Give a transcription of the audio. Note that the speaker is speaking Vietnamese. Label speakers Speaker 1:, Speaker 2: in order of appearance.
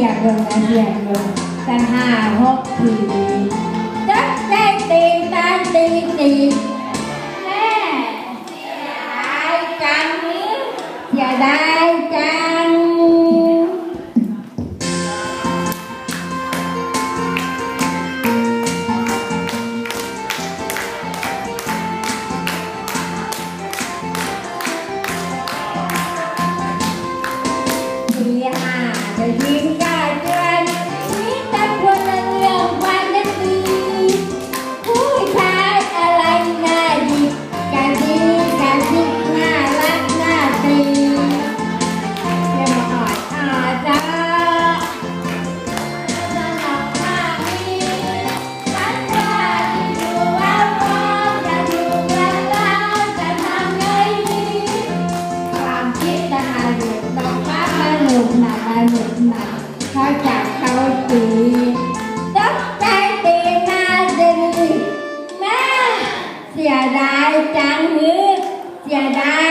Speaker 1: dạng rồi là dạng rồi. Ta hà hốt thì tất tay tiền ta tiền tiền đại căn và đại căn Yeah. หนุนหนักเพาจากเขาดีต้งใจดีมาดีแม่เสียดายจังหรือเสียดาย